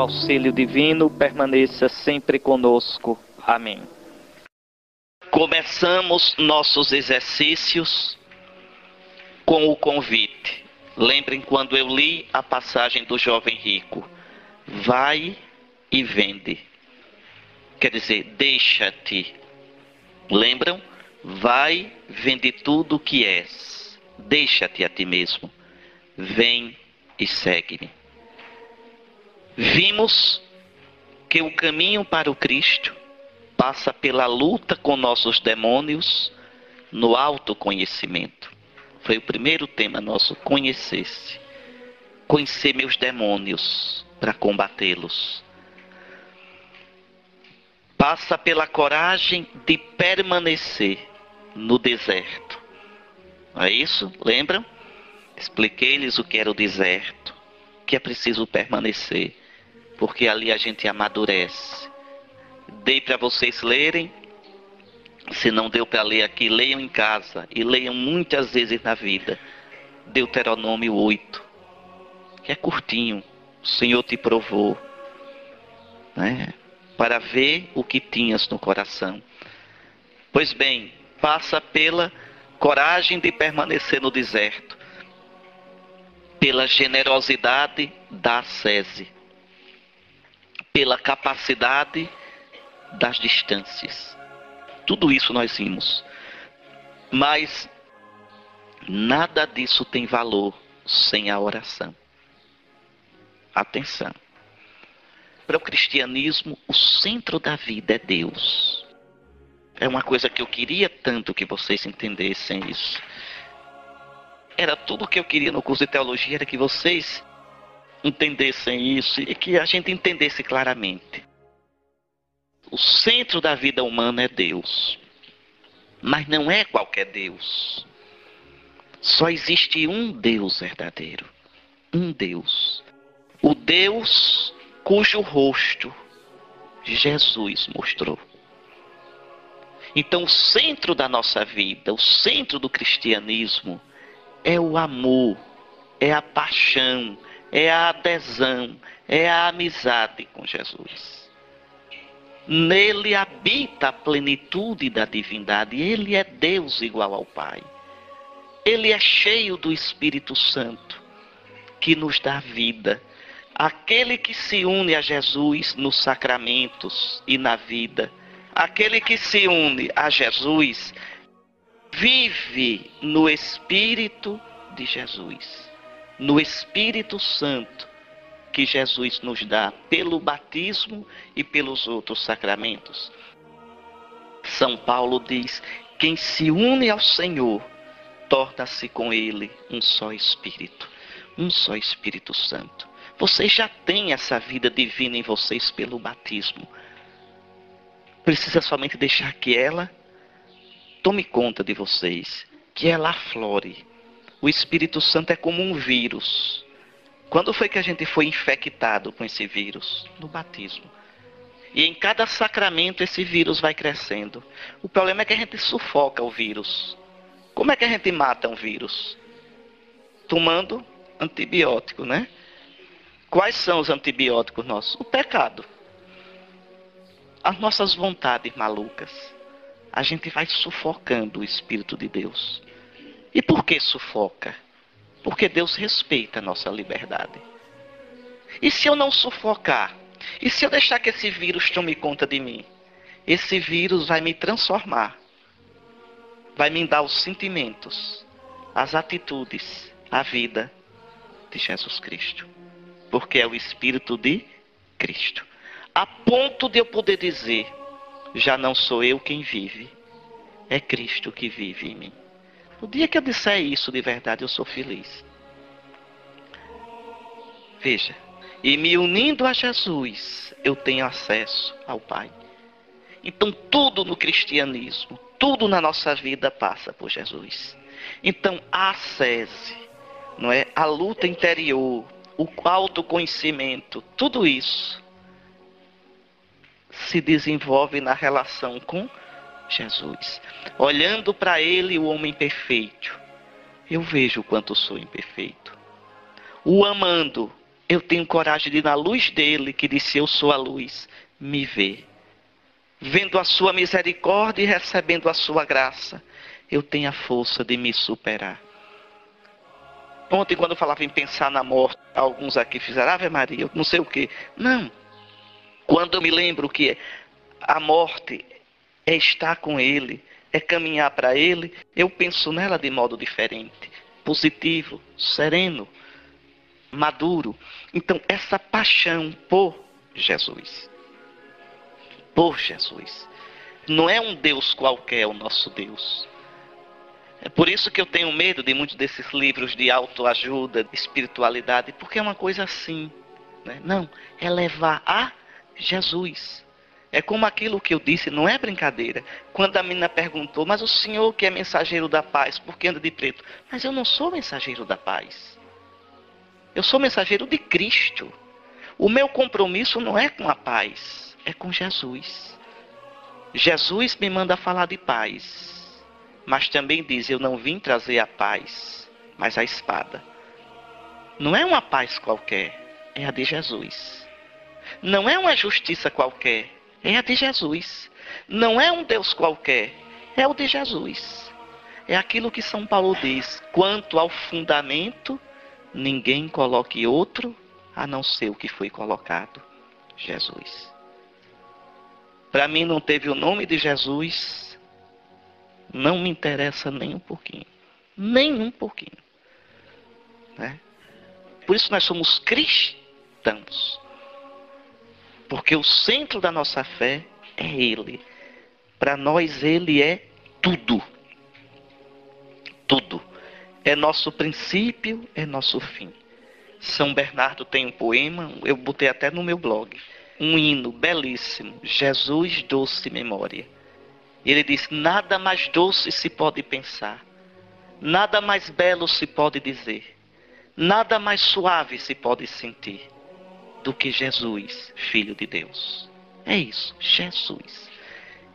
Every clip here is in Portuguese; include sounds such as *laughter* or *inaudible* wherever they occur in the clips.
o auxílio divino permaneça sempre conosco. Amém. Começamos nossos exercícios com o convite. Lembrem quando eu li a passagem do jovem rico: Vai e vende. Quer dizer, deixa-te. Lembram? Vai, vende tudo o que és. Deixa-te a ti mesmo. Vem e segue-me. Vimos que o caminho para o Cristo passa pela luta com nossos demônios no autoconhecimento. Foi o primeiro tema nosso, conhecer-se. Conhecer meus demônios para combatê-los. Passa pela coragem de permanecer no deserto. Não é isso? Lembram? Expliquei-lhes o que era o deserto, que é preciso permanecer porque ali a gente amadurece. Dei para vocês lerem. Se não deu para ler aqui, leiam em casa e leiam muitas vezes na vida. Deuteronômio 8, que é curtinho. O Senhor te provou, né? Para ver o que tinhas no coração. Pois bem, passa pela coragem de permanecer no deserto, pela generosidade da sese pela capacidade das distâncias. Tudo isso nós vimos. Mas nada disso tem valor sem a oração. Atenção. Para o cristianismo, o centro da vida é Deus. É uma coisa que eu queria tanto que vocês entendessem isso. Era tudo o que eu queria no curso de teologia, era que vocês entendessem isso e que a gente entendesse claramente. O centro da vida humana é Deus. Mas não é qualquer Deus. Só existe um Deus verdadeiro. Um Deus. O Deus cujo rosto Jesus mostrou. Então, o centro da nossa vida, o centro do cristianismo, é o amor, é a paixão, é a adesão, é a amizade com Jesus. Nele habita a plenitude da divindade, ele é Deus igual ao Pai. Ele é cheio do Espírito Santo, que nos dá vida. Aquele que se une a Jesus nos sacramentos e na vida, aquele que se une a Jesus, vive no Espírito de Jesus no Espírito Santo que Jesus nos dá pelo batismo e pelos outros sacramentos. São Paulo diz: quem se une ao Senhor torna-se com ele um só Espírito, um só Espírito Santo. Vocês já têm essa vida divina em vocês pelo batismo. Precisa somente deixar que ela tome conta de vocês, que ela aflore o Espírito Santo é como um vírus. Quando foi que a gente foi infectado com esse vírus? No batismo. E em cada sacramento esse vírus vai crescendo. O problema é que a gente sufoca o vírus. Como é que a gente mata um vírus? Tomando antibiótico, né? Quais são os antibióticos nossos? O pecado. As nossas vontades malucas. A gente vai sufocando o Espírito de Deus. E por que sufoca? Porque Deus respeita a nossa liberdade. E se eu não sufocar? E se eu deixar que esse vírus tome conta de mim? Esse vírus vai me transformar. Vai me dar os sentimentos, as atitudes, a vida de Jesus Cristo. Porque é o Espírito de Cristo. A ponto de eu poder dizer: já não sou eu quem vive, é Cristo que vive em mim. No dia que eu disser isso de verdade, eu sou feliz. Veja, e me unindo a Jesus, eu tenho acesso ao Pai. Então, tudo no cristianismo, tudo na nossa vida passa por Jesus. Então, a sese, não é? A luta interior, o autoconhecimento, tudo isso se desenvolve na relação com Jesus. Olhando para ele, o homem perfeito, eu vejo o quanto sou imperfeito. O amando, eu tenho coragem de, na luz dele, que disse: Eu sou a luz, me ver. Vendo a sua misericórdia e recebendo a sua graça, eu tenho a força de me superar. Ontem, quando eu falava em pensar na morte, alguns aqui fizeram Ave Maria, não sei o que. Não. Quando eu me lembro que a morte é estar com Ele, é caminhar para Ele, eu penso nela de modo diferente, positivo, sereno, maduro. Então, essa paixão por Jesus, por Jesus, não é um Deus qualquer o nosso Deus. É por isso que eu tenho medo de muitos desses livros de autoajuda, de espiritualidade, porque é uma coisa assim. Né? Não, é levar a Jesus. É como aquilo que eu disse, não é brincadeira. Quando a menina perguntou, mas o senhor que é mensageiro da paz, por que anda de preto? Mas eu não sou mensageiro da paz. Eu sou mensageiro de Cristo. O meu compromisso não é com a paz, é com Jesus. Jesus me manda falar de paz. Mas também diz: Eu não vim trazer a paz, mas a espada. Não é uma paz qualquer, é a de Jesus. Não é uma justiça qualquer, é a de Jesus. Não é um Deus qualquer, é o de Jesus. É aquilo que São Paulo diz: quanto ao fundamento, ninguém coloque outro a não ser o que foi colocado: Jesus. Para mim não teve o nome de Jesus, não me interessa nem um pouquinho. Nem um pouquinho. Né? Por isso nós somos cristãos. Porque o centro da nossa fé é Ele. Para nós, Ele é tudo. Tudo. É nosso princípio, é nosso fim. São Bernardo tem um poema, eu botei até no meu blog. Um hino belíssimo. Jesus, doce memória ele diz: nada mais doce se pode pensar, nada mais belo se pode dizer, nada mais suave se pode sentir do que Jesus, Filho de Deus. É isso, Jesus.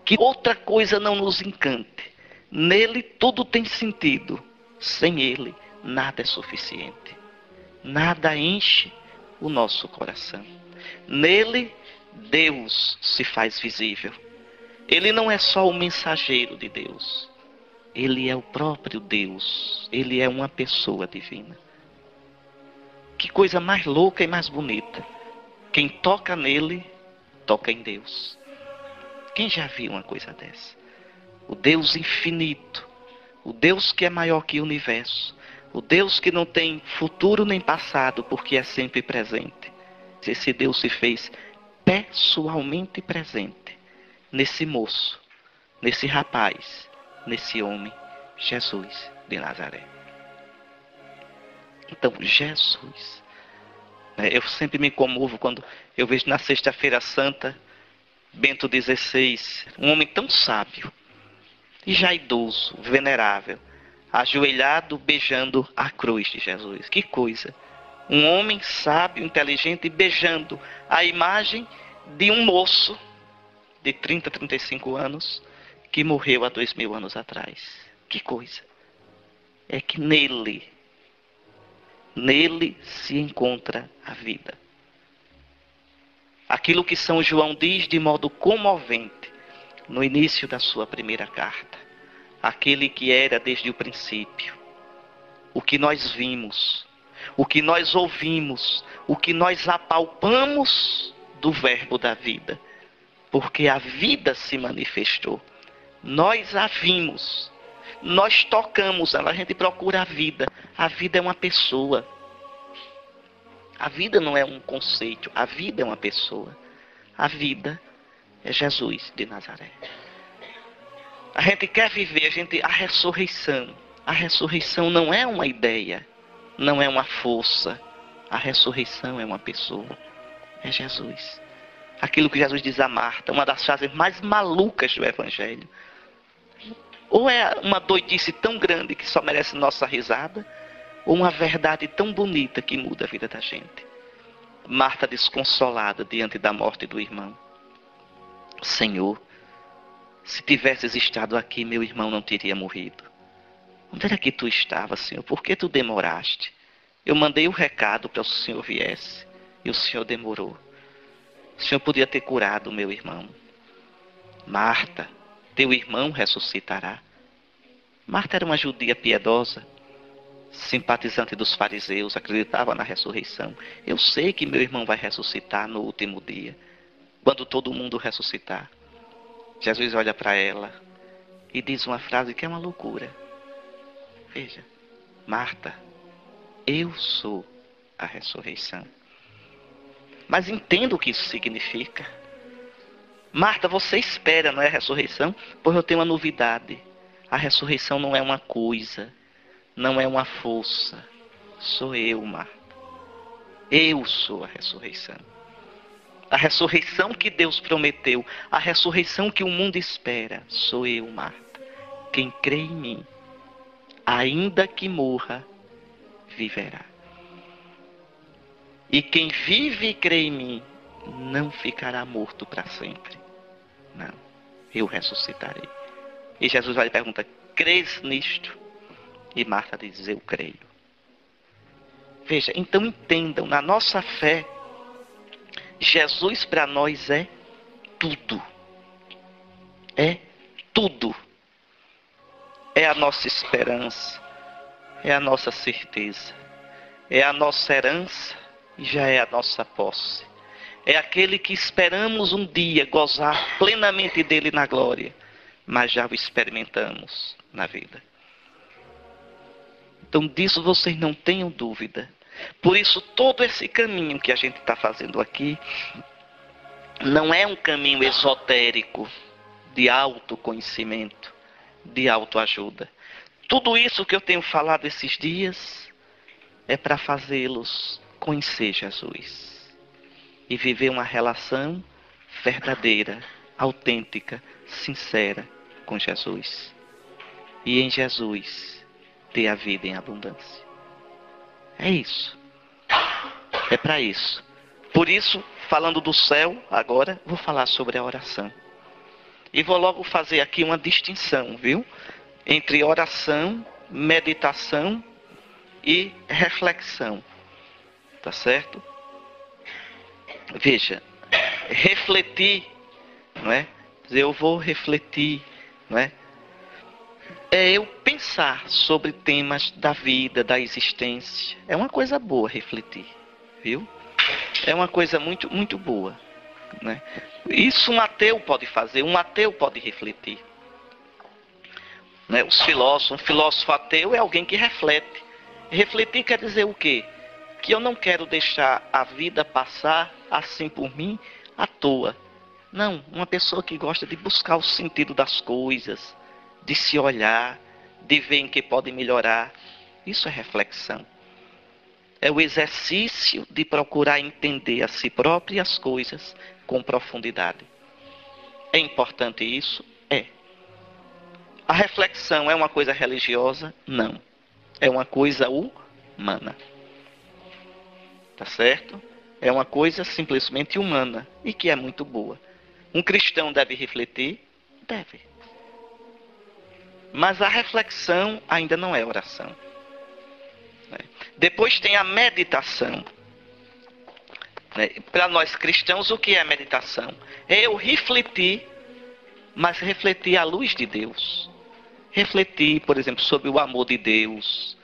Que outra coisa não nos encante. Nele tudo tem sentido. Sem ele, nada é suficiente. Nada enche o nosso coração. Nele, Deus se faz visível. Ele não é só o mensageiro de Deus. Ele é o próprio Deus. Ele é uma pessoa divina. Que coisa mais louca e mais bonita. Quem toca nele, toca em Deus. Quem já viu uma coisa dessa? O Deus infinito. O Deus que é maior que o universo. O Deus que não tem futuro nem passado, porque é sempre presente. Esse Deus se fez pessoalmente presente nesse moço, nesse rapaz, nesse homem, Jesus de Nazaré. Então, Jesus. Né, eu sempre me comovo quando eu vejo na Sexta-feira Santa Bento XVI, um homem tão sábio e já idoso, venerável, ajoelhado beijando a cruz de Jesus. Que coisa! Um homem sábio, inteligente, beijando a imagem de um moço de 30, 35 anos que morreu há dois mil anos atrás. Que coisa! É que nele, nele se encontra a vida. Aquilo que São João diz de modo comovente no início da sua primeira carta. Aquele que era desde o princípio. O que nós vimos, o que nós ouvimos, o que nós apalpamos do Verbo da vida porque a vida se manifestou. Nós a vimos, nós tocamos ela, a gente procura a vida. A vida é uma pessoa. A vida não é um conceito, a vida é uma pessoa. A vida é Jesus de Nazaré. A gente quer viver, a gente a ressurreição. A ressurreição não é uma ideia, não é uma força. A ressurreição é uma pessoa. É Jesus aquilo que Jesus diz a Marta, uma das frases mais malucas do Evangelho. Ou é uma doidice tão grande que só merece nossa risada, ou uma verdade tão bonita que muda a vida da gente. Marta desconsolada diante da morte do irmão. Senhor, se tivesses estado aqui, meu irmão não teria morrido. Onde era que tu estavas, Senhor? Por que tu demoraste? Eu mandei o recado para o senhor viesse e o senhor demorou. O senhor podia ter curado o meu irmão. Marta, teu irmão ressuscitará. Marta era uma judia piedosa, simpatizante dos fariseus, acreditava na ressurreição. Eu sei que meu irmão vai ressuscitar no último dia, quando todo mundo ressuscitar. Jesus olha para ela e diz uma frase que é uma loucura. Veja, Marta, eu sou a ressurreição. Mas entenda o que isso significa. Marta, você espera, não é a ressurreição? Pois eu tenho uma novidade. A ressurreição não é uma coisa, não é uma força. Sou eu, Marta. Eu sou a ressurreição. A ressurreição que Deus prometeu, a ressurreição que o mundo espera, sou eu, Marta. Quem crê em mim, ainda que morra, viverá. E quem vive e crê em mim, não ficará morto para sempre. Não, eu ressuscitarei. E Jesus vai perguntar: crês nisto? E Marta diz: Eu creio. Veja, então entendam, na nossa fé, Jesus para nós é tudo. É tudo. É a nossa esperança, é a nossa certeza, é a nossa herança e já é a nossa posse. É aquele que esperamos um dia gozar plenamente dele na glória, mas já o experimentamos na vida. Então, disso vocês não tenham dúvida. Por isso, todo esse caminho que a gente está fazendo aqui não é um caminho esotérico de autoconhecimento, de autoajuda. Tudo isso que eu tenho falado esses dias é para fazê-los conhecer Jesus e viver uma relação verdadeira, autêntica, sincera com Jesus. E em Jesus ter a vida em abundância. É isso. É para isso. Por isso, falando do céu, agora vou falar sobre a oração. E vou logo fazer aqui uma distinção, viu? Entre oração, meditação e reflexão. Tá certo? Veja, refletir, não é? Eu vou refletir, não é? É eu pensar sobre temas da vida, da existência. É uma coisa boa refletir, viu? É uma coisa muito, muito boa. Né? Isso um ateu pode fazer, um ateu pode refletir. Né? Os filósofos, um filósofo ateu é alguém que reflete. Refletir quer dizer o quê? Que eu não quero deixar a vida passar assim por mim à toa. Não, uma pessoa que gosta de buscar o sentido das coisas, de se olhar, de ver em que pode melhorar. Isso é reflexão. É o exercício de procurar entender a si próprio e as coisas com profundidade. É importante isso? É. A reflexão é uma coisa religiosa? Não. É uma coisa humana. Tá certo? É uma coisa simplesmente humana e que é muito boa. Um cristão deve refletir? Deve. Mas a reflexão ainda não é oração. Né? Depois tem a meditação. Né? Para nós cristãos, o que é meditação? É eu refletir, mas refletir à luz de Deus. Refletir, por exemplo, sobre o amor de Deus,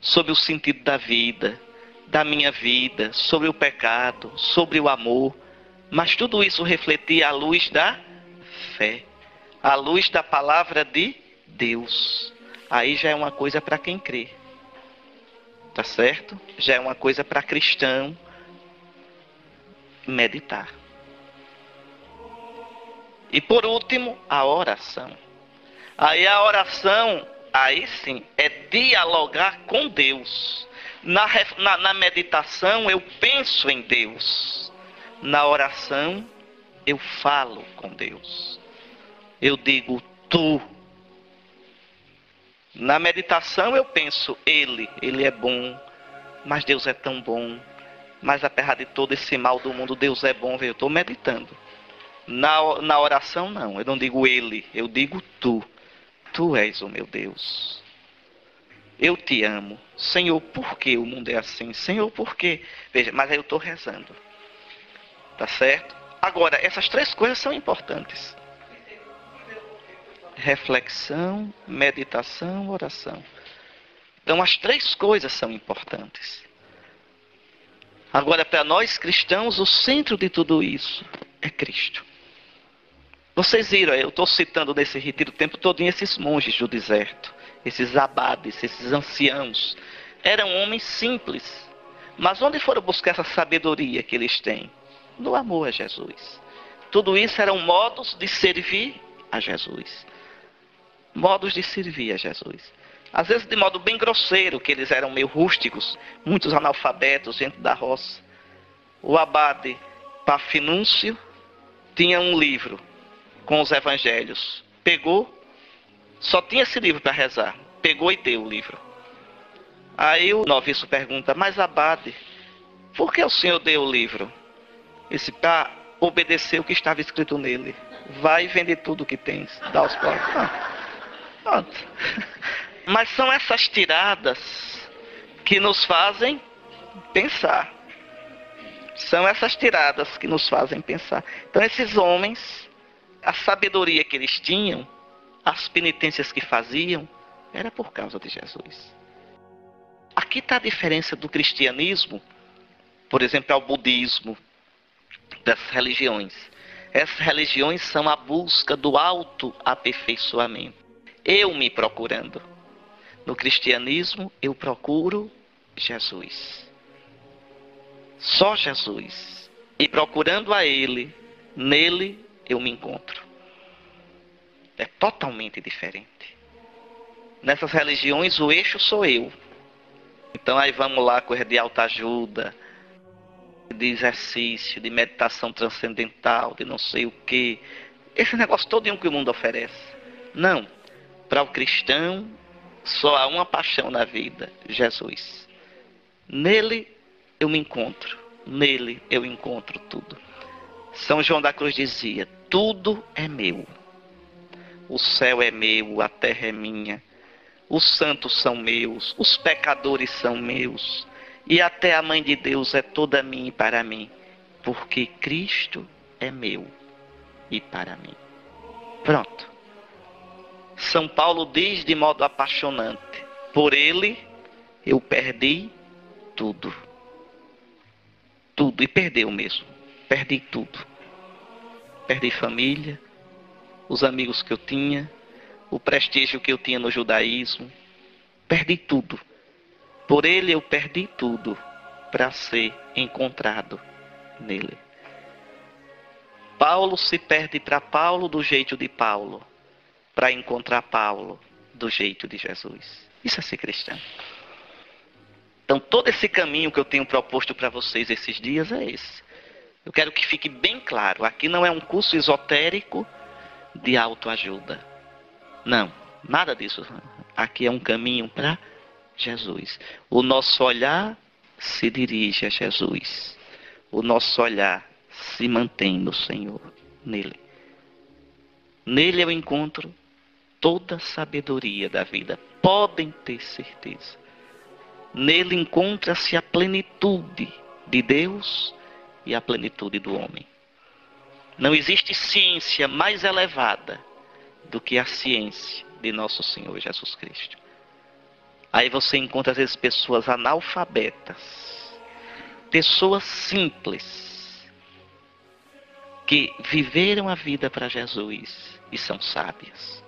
sobre o sentido da vida, da minha vida, sobre o pecado, sobre o amor. Mas tudo isso refletir à luz da fé, à luz da palavra de Deus. Aí já é uma coisa para quem crê. Tá certo? Já é uma coisa para cristão meditar. E por último, a oração. Aí a oração, aí sim, é dialogar com Deus. Na, na, na meditação eu penso em Deus. Na oração eu falo com Deus. Eu digo, tu na meditação eu penso, ele, ele é bom, mas Deus é tão bom. Mas apesar de todo esse mal do mundo, Deus é bom, eu estou meditando. Na, na oração não, eu não digo ele, eu digo tu. Tu és o meu Deus. Eu te amo. Senhor, por que o mundo é assim? Senhor, por quê? Veja, mas aí eu estou rezando. Tá certo? Agora, essas três coisas são importantes: reflexão, meditação, oração. Então, as três coisas são importantes. Agora, para nós cristãos, o centro de tudo isso é Cristo. Vocês viram, eu estou citando nesse retiro o tempo todo esses monges do deserto, esses abades, esses anciãos. Eram homens simples. Mas onde foram buscar essa sabedoria que eles têm? No amor a Jesus. Tudo isso eram modos de servir a Jesus. Modos de servir a Jesus. Às vezes de modo bem grosseiro, que eles eram meio rústicos, muitos analfabetos dentro da roça. O abade Pafinúncio tinha um livro com os evangelhos. Pegou, só tinha esse livro para rezar. Pegou e deu o livro. Aí o noviço pergunta, mas abade, por que o senhor deu o livro? Esse para obedecer o que estava escrito nele. Vai vender tudo que tens, dá aos pobres. Ah, pronto. *laughs* Mas são essas tiradas que nos fazem pensar. São essas tiradas que nos fazem pensar. Então esses homens a sabedoria que eles tinham, as penitências que faziam, era por causa de Jesus. Aqui está a diferença do cristianismo, por exemplo, ao budismo, das religiões. Essas religiões são a busca do autoaperfeiçoamento. Eu me procurando. No cristianismo, eu procuro Jesus. Só Jesus. E procurando a Ele, nele eu me encontro. É totalmente diferente. Nessas religiões, o eixo sou eu. Então aí vamos lá, coisa de alta ajuda, de exercício, de meditação transcendental, de não sei o que. Esse negócio todo que o mundo oferece. Não. Para o cristão, só há uma paixão na vida: Jesus. Nele eu me encontro. Nele eu encontro tudo. São João da Cruz dizia: Tudo é meu. O céu é meu, a terra é minha. Os santos são meus, os pecadores são meus. E até a mãe de Deus é toda minha e para mim. Porque Cristo é meu e para mim. Pronto. São Paulo diz de modo apaixonante: Por ele eu perdi tudo. Tudo, e perdeu mesmo. Perdi tudo. Perdi família, os amigos que eu tinha, o prestígio que eu tinha no judaísmo. Perdi tudo. Por ele eu perdi tudo para ser encontrado nele. Paulo se perde para Paulo do jeito de Paulo, para encontrar Paulo do jeito de Jesus. Isso é ser cristão. Então, todo esse caminho que eu tenho proposto para vocês esses dias é esse. Eu quero que fique bem claro: aqui não é um curso esotérico de autoajuda. Não, nada disso. Aqui é um caminho para Jesus. O nosso olhar se dirige a Jesus. O nosso olhar se mantém no Senhor, nele. Nele eu encontro toda a sabedoria da vida. Podem ter certeza. Nele encontra-se a plenitude de Deus e a plenitude do homem. Não existe ciência mais elevada do que a ciência de nosso Senhor Jesus Cristo. Aí você encontra às vezes pessoas analfabetas, pessoas simples, que viveram a vida para Jesus e são sábias.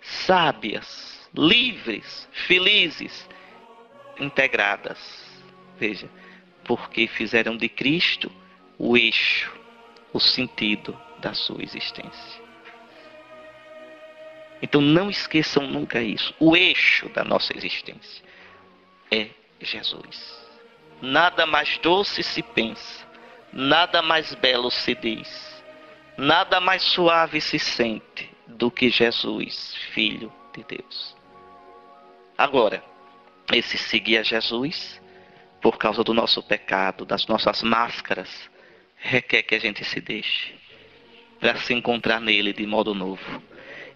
Sábias, livres, felizes, integradas. Veja, porque fizeram de Cristo o eixo, o sentido da sua existência. Então não esqueçam nunca isso. O eixo da nossa existência é Jesus. Nada mais doce se pensa, nada mais belo se diz, nada mais suave se sente do que Jesus, Filho de Deus. Agora, esse seguir a Jesus por causa do nosso pecado, das nossas máscaras, requer que a gente se deixe para se encontrar nele de modo novo.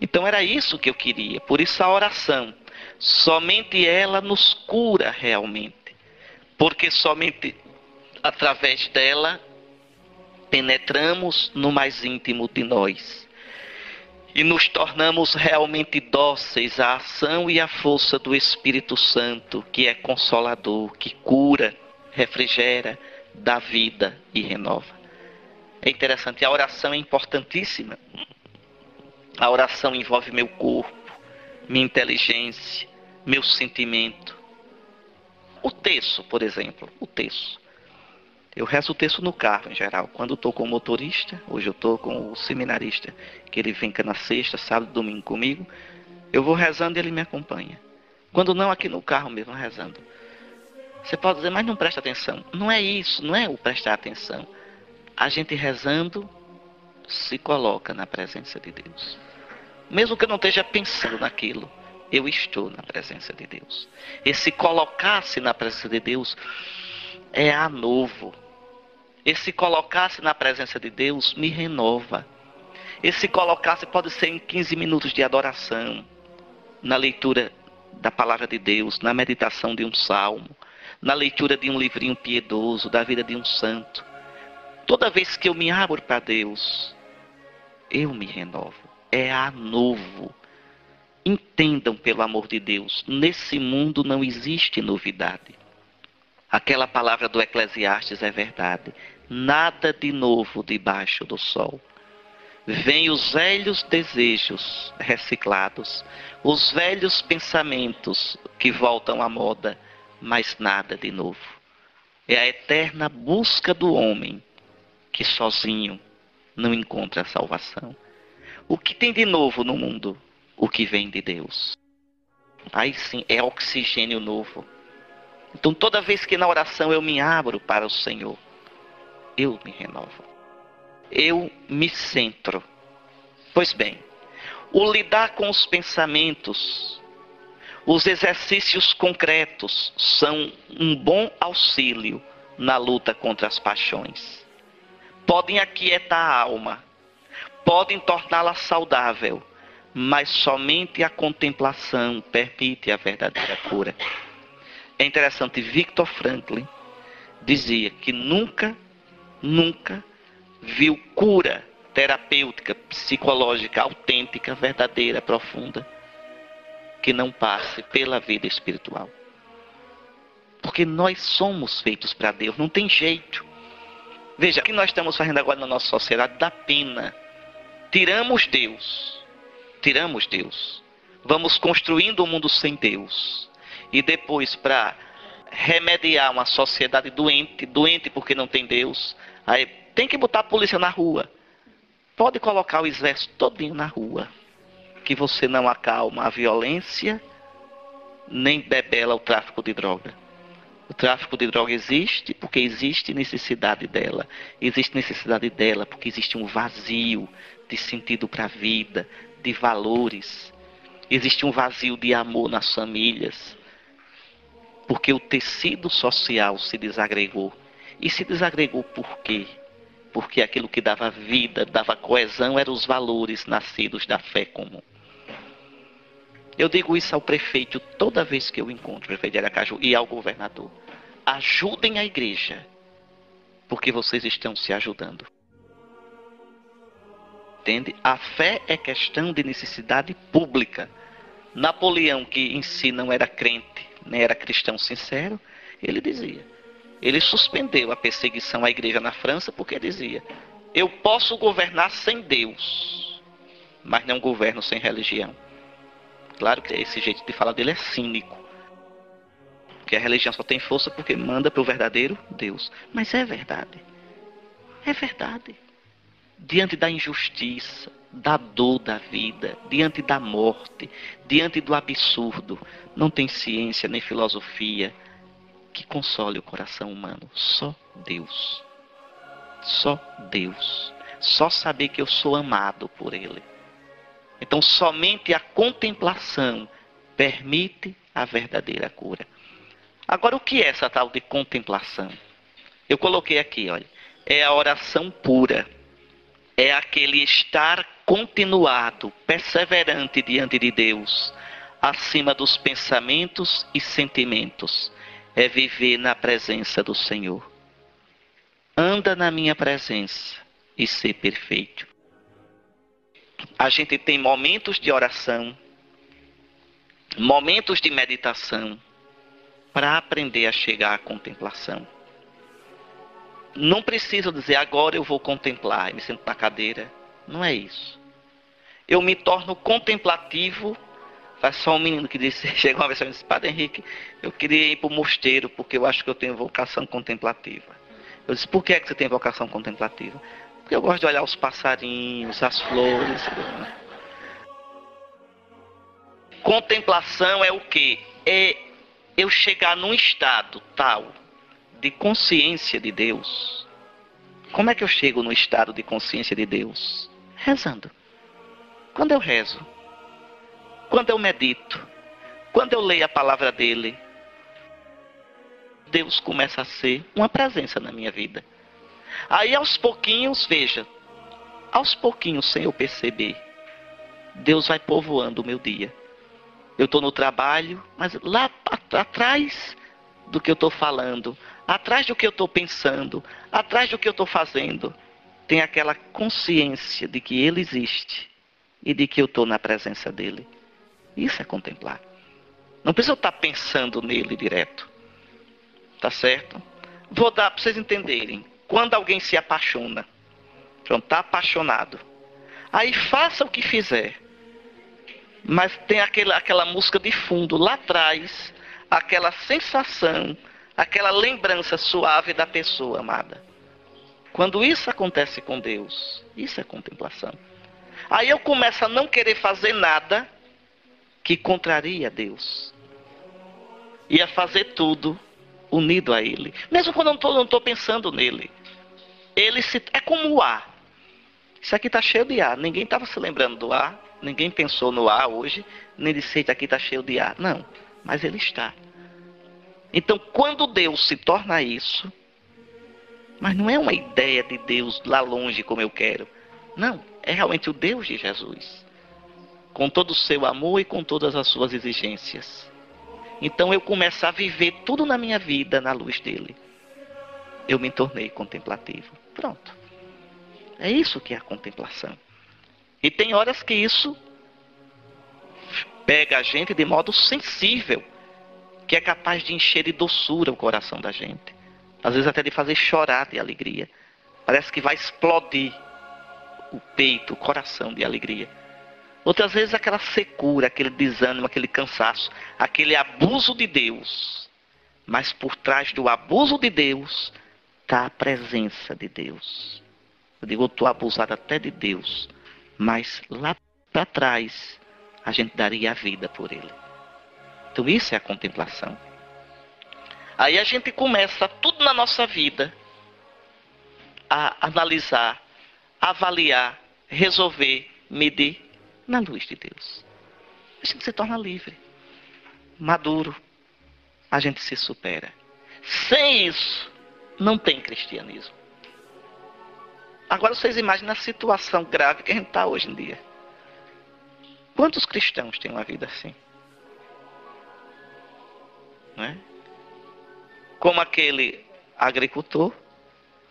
Então era isso que eu queria, por isso a oração. Somente ela nos cura realmente, porque somente através dela penetramos no mais íntimo de nós e nos tornamos realmente dóceis à ação e à força do Espírito Santo, que é consolador, que cura, refrigera, dá vida e renova. É interessante, a oração é importantíssima. A oração envolve meu corpo, minha inteligência, meu sentimento. O texto, por exemplo, o texto. Eu rezo o texto no carro, em geral. Quando estou com o motorista, hoje eu estou com o seminarista, que ele vem cá na sexta, sábado, domingo comigo, eu vou rezando e ele me acompanha. Quando não, aqui no carro mesmo, rezando. Você pode dizer, mas não presta atenção. Não é isso, não é o prestar atenção a gente rezando se coloca na presença de Deus. Mesmo que eu não esteja pensando naquilo, eu estou na presença de Deus. Esse colocar-se na presença de Deus é a novo. Esse colocar-se na presença de Deus me renova. Esse colocar-se pode ser em 15 minutos de adoração, na leitura da palavra de Deus, na meditação de um salmo, na leitura de um livrinho piedoso, da vida de um santo. Toda vez que eu me abro para Deus, eu me renovo. É a novo. Entendam, pelo amor de Deus, nesse mundo não existe novidade. Aquela palavra do Eclesiastes é verdade. Nada de novo debaixo do sol. Vêm os velhos desejos reciclados, os velhos pensamentos que voltam à moda, mas nada de novo. É a eterna busca do homem que sozinho não encontra salvação. O que tem de novo no mundo? O que vem de Deus. Aí sim é oxigênio novo. Então toda vez que na oração eu me abro para o Senhor, eu me renovo. Eu me centro. Pois bem, o lidar com os pensamentos, os exercícios concretos são um bom auxílio na luta contra as paixões podem aquietar a alma, podem torná-la saudável, mas somente a contemplação permite a verdadeira cura. É interessante, Victor Franklin dizia que nunca, nunca viu cura terapêutica, psicológica, autêntica, verdadeira, profunda, que não passe pela vida espiritual. Porque nós somos feitos para Deus, não tem jeito. Veja, o que nós estamos fazendo agora na nossa sociedade dá pena. Tiramos Deus. Tiramos Deus. Vamos construindo um mundo sem Deus. E depois, para remediar uma sociedade doente, doente porque não tem Deus, aí tem que botar a polícia na rua. Pode colocar o exército todinho na rua. Que você não acalma a violência, nem bebela o tráfico de droga. O tráfico de droga existe porque existe necessidade dela. Existe necessidade dela porque existe um vazio de sentido para a vida, de valores. Existe um vazio de amor nas famílias. Porque o tecido social se desagregou. E se desagregou por quê? Porque aquilo que dava vida, dava coesão, eram os valores nascidos da fé comum. Eu digo isso ao prefeito toda vez que eu encontro o prefeito de Aracaju e ao governador. Ajudem a igreja, porque vocês estão se ajudando. Entende? A fé é questão de necessidade pública. Napoleão, que em si não era crente, nem era cristão sincero, ele dizia. Ele suspendeu a perseguição à igreja na França porque dizia: Eu posso governar sem Deus, mas não governo sem religião. Claro que esse jeito de falar dele é cínico. Que a religião só tem força porque manda para o verdadeiro Deus. Mas é verdade. É verdade. Diante da injustiça, da dor da vida, diante da morte, diante do absurdo, não tem ciência nem filosofia que console o coração humano. Só Deus. Só Deus. Só saber que eu sou amado por Ele. Então, somente a contemplação permite a verdadeira cura. Agora, o que é essa tal de contemplação? Eu coloquei aqui, olha, é a oração pura, é aquele estar continuado, perseverante diante de Deus, acima dos pensamentos e sentimentos, é viver na presença do Senhor. Anda na minha presença e ser perfeito. A gente tem momentos de oração, momentos de meditação, para aprender a chegar à contemplação. Não preciso dizer agora eu vou contemplar, me sento na cadeira. Não é isso. Eu me torno contemplativo. Faz só um menino que disse, *laughs* chegou uma vez e disse, Padre Henrique, eu queria ir para o mosteiro porque eu acho que eu tenho vocação contemplativa. Eu disse, por que, é que você tem vocação contemplativa? Porque eu gosto de olhar os passarinhos, as flores. Contemplação é o que? É eu chegar num estado tal de consciência de Deus. Como é que eu chego no estado de consciência de Deus? Rezando. Quando eu rezo, quando eu medito, quando eu leio a palavra dele, Deus começa a ser uma presença na minha vida. Aí aos pouquinhos, veja, aos pouquinhos, sem eu perceber, Deus vai povoando o meu dia. Eu estou no trabalho, mas lá atrás do que eu estou falando, atrás do que eu estou pensando, atrás do que eu estou fazendo, tem aquela consciência de que Ele existe e de que eu estou na presença dele. Isso é contemplar. Não precisa eu estar pensando nele direto. Tá certo? Vou dar para vocês entenderem. Quando alguém se apaixona, pronto, está apaixonado. Aí faça o que fizer. Mas tem aquela, aquela música de fundo lá atrás, aquela sensação, aquela lembrança suave da pessoa amada. Quando isso acontece com Deus, isso é contemplação. Aí eu começo a não querer fazer nada que contraria Deus. E a fazer tudo unido a Ele. Mesmo quando eu não estou pensando nele. Ele se, é como o ar. Isso aqui está cheio de ar. Ninguém estava se lembrando do ar. Ninguém pensou no ar hoje. Nem disse que aqui está cheio de ar. Não. Mas ele está. Então, quando Deus se torna isso, mas não é uma ideia de Deus lá longe como eu quero. Não, é realmente o Deus de Jesus. Com todo o seu amor e com todas as suas exigências. Então eu começo a viver tudo na minha vida na luz dele. Eu me tornei contemplativo. Pronto. É isso que é a contemplação. E tem horas que isso pega a gente de modo sensível, que é capaz de encher de doçura o coração da gente. Às vezes até de fazer chorar de alegria. Parece que vai explodir o peito, o coração de alegria. Outras vezes aquela secura, aquele desânimo, aquele cansaço, aquele abuso de Deus. Mas por trás do abuso de Deus está a presença de Deus. Eu digo, eu estou abusado até de Deus. Mas lá para trás a gente daria a vida por ele. Então isso é a contemplação. Aí a gente começa tudo na nossa vida a analisar, avaliar, resolver, medir na luz de Deus. A gente se torna livre, maduro, a gente se supera. Sem isso, não tem cristianismo. Agora vocês imaginem a situação grave que a gente está hoje em dia. Quantos cristãos têm uma vida assim? Não é? Como aquele agricultor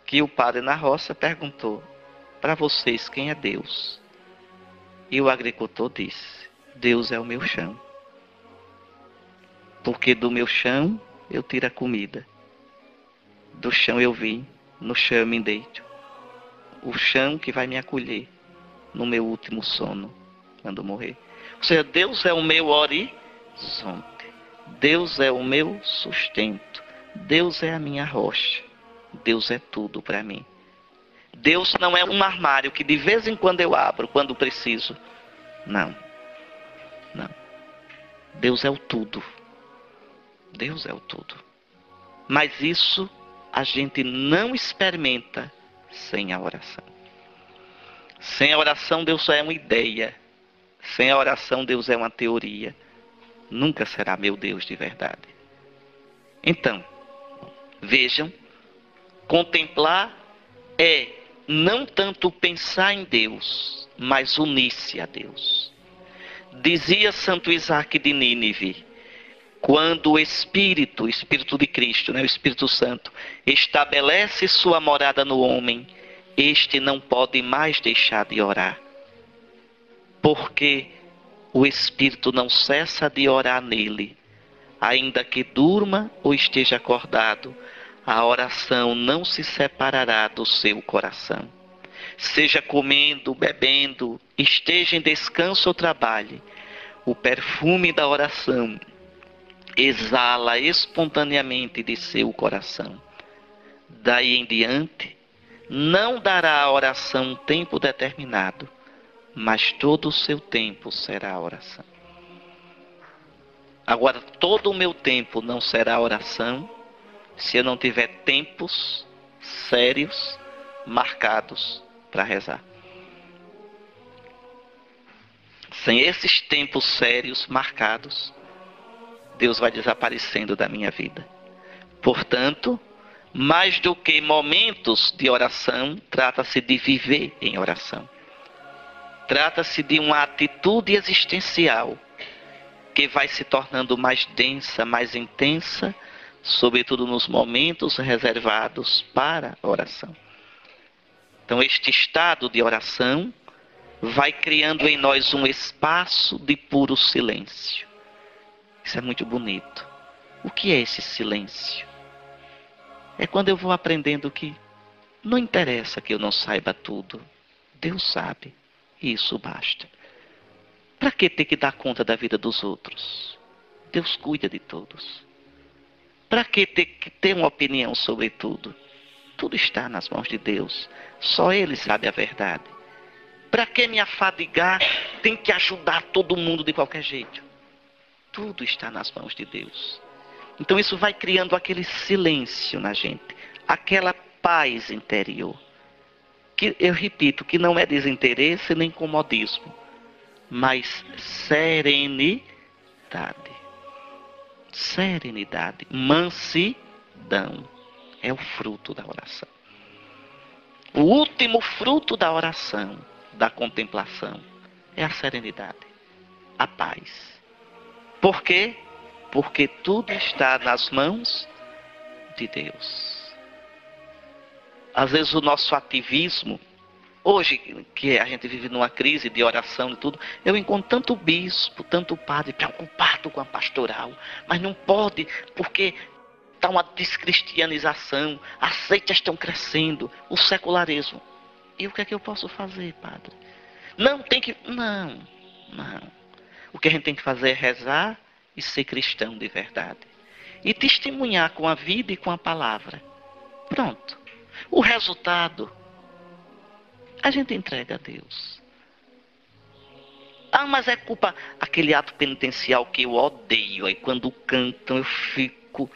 que o padre na roça perguntou: Para vocês, quem é Deus? E o agricultor disse: Deus é o meu chão. Porque do meu chão eu tiro a comida. Do chão eu vim, no chão me deito. O chão que vai me acolher no meu último sono, quando morrer. Ou seja, Deus é o meu horizonte. Deus é o meu sustento. Deus é a minha rocha. Deus é tudo para mim. Deus não é um armário que de vez em quando eu abro, quando preciso. Não. Não. Deus é o tudo. Deus é o tudo. Mas isso a gente não experimenta sem a oração. Sem a oração, Deus só é uma ideia. Sem a oração, Deus é uma teoria. Nunca será meu Deus de verdade. Então, vejam, contemplar é não tanto pensar em Deus, mas unir-se a Deus. Dizia Santo Isaac de Nínive, quando o Espírito, o Espírito de Cristo, né, o Espírito Santo, estabelece sua morada no homem, este não pode mais deixar de orar. Porque o Espírito não cessa de orar nele, ainda que durma ou esteja acordado, a oração não se separará do seu coração. Seja comendo, bebendo, esteja em descanso ou trabalhe, o perfume da oração exala espontaneamente de seu coração. Daí em diante, não dará a oração um tempo determinado, mas todo o seu tempo será a oração. Agora, todo o meu tempo não será oração se eu não tiver tempos sérios marcados para rezar. Sem esses tempos sérios marcados, Deus vai desaparecendo da minha vida. Portanto, mais do que momentos de oração, trata-se de viver em oração. Trata-se de uma atitude existencial que vai se tornando mais densa, mais intensa, sobretudo nos momentos reservados para a oração. Então, este estado de oração vai criando em nós um espaço de puro silêncio. Isso é muito bonito. O que é esse silêncio? É quando eu vou aprendendo que não interessa que eu não saiba tudo. Deus sabe. E isso basta. Para que ter que dar conta da vida dos outros? Deus cuida de todos. Para que ter que ter uma opinião sobre tudo? Tudo está nas mãos de Deus. Só Ele sabe a verdade. Para que me afadigar? Tem que ajudar todo mundo de qualquer jeito. Tudo está nas mãos de Deus. Então isso vai criando aquele silêncio na gente, aquela paz interior. Que eu repito, que não é desinteresse nem comodismo, mas serenidade. Serenidade, mansidão é o fruto da oração. O último fruto da oração, da contemplação, é a serenidade, a paz. Por quê? Porque tudo está nas mãos de Deus. Às vezes o nosso ativismo, hoje que a gente vive numa crise de oração e tudo, eu encontro tanto bispo, tanto padre preocupado com a pastoral, mas não pode, porque está uma descristianização, as seitas estão crescendo, o secularismo. E o que é que eu posso fazer, padre? Não, tem que. Não, não. O que a gente tem que fazer é rezar e ser cristão de verdade. E testemunhar com a vida e com a palavra. Pronto. O resultado a gente entrega a Deus. Ah, mas é culpa aquele ato penitencial que eu odeio. Aí quando cantam eu fico